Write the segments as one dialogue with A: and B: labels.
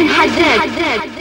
A: هاشم حداد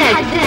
A: هاشم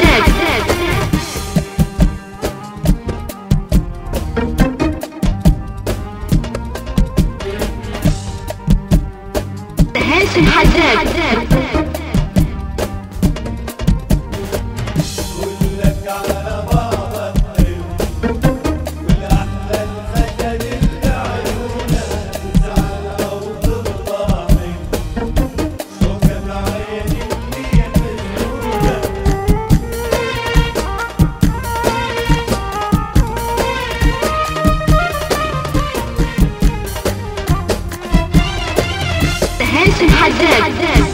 A: next. حداد